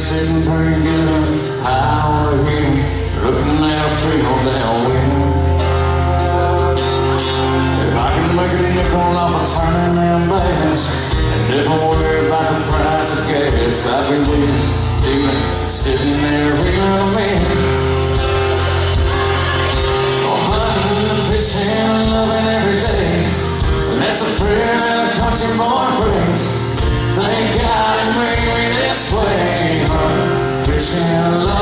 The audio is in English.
sitting pretty good highway here, looking at a field downwind. If I can make a nickel off of turning them bass, and if I worry about the price of gas, I'd be living, even sitting there reeling a man. Oh, every day, that's a country boy. Thank God it made